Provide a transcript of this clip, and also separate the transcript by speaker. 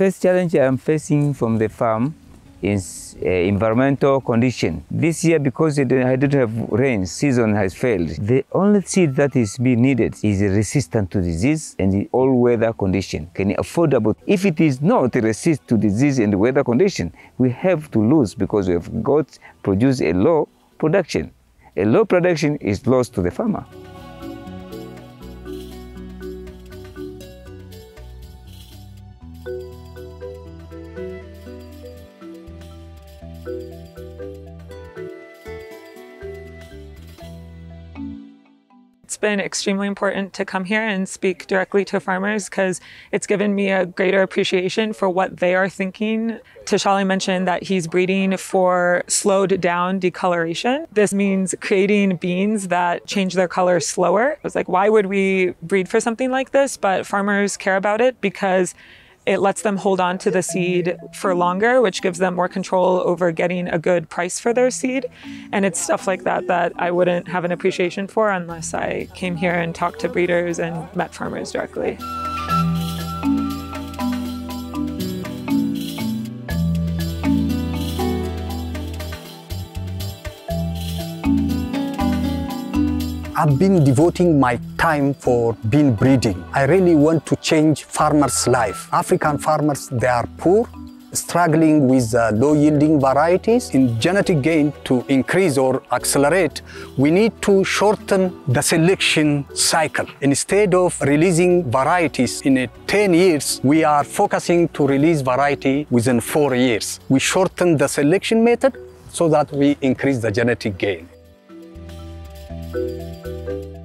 Speaker 1: first challenge I'm facing from the farm is uh, environmental condition. This year, because I didn't have rain, season has failed. The only seed that is being needed is resistant to disease and the all weather condition. Can affordable. If it is not resist to disease and weather condition, we have to lose because we have got produce a low production. A low production is lost to the farmer.
Speaker 2: It's been extremely important to come here and speak directly to farmers because it's given me a greater appreciation for what they are thinking. Tishali mentioned that he's breeding for slowed down decoloration. This means creating beans that change their color slower. I was like, why would we breed for something like this? But farmers care about it because it lets them hold on to the seed for longer, which gives them more control over getting a good price for their seed. And it's stuff like that that I wouldn't have an appreciation for unless I came here and talked to breeders and met farmers directly.
Speaker 3: I've been devoting my time for bean breeding. I really want to change farmers' life. African farmers, they are poor, struggling with uh, low yielding varieties. In genetic gain to increase or accelerate, we need to shorten the selection cycle. Instead of releasing varieties in 10 years, we are focusing to release variety within four years. We shorten the selection method so that we increase the genetic gain. Thank you.